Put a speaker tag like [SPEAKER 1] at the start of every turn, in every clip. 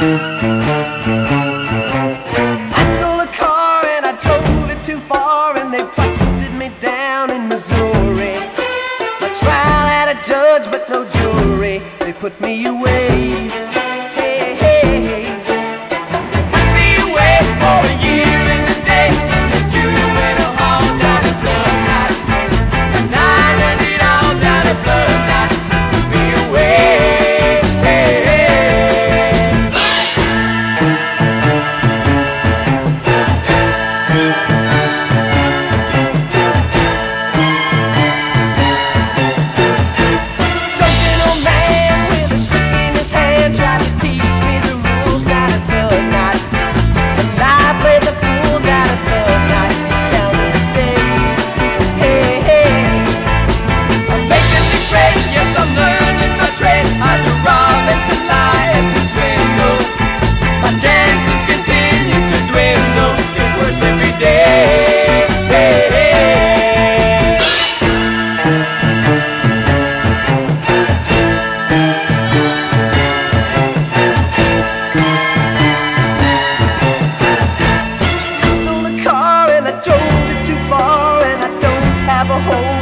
[SPEAKER 1] I stole a car and I drove it too far, and they busted me down in Missouri. My trial had a judge, but no jury. They put me away.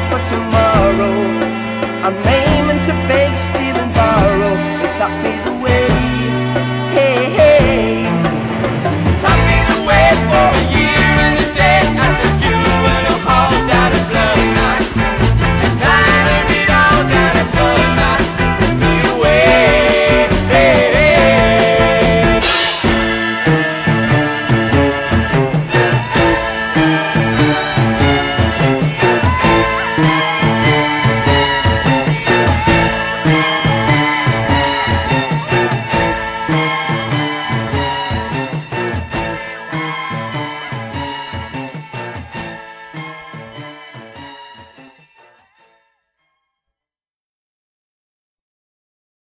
[SPEAKER 1] for tomorrow. I may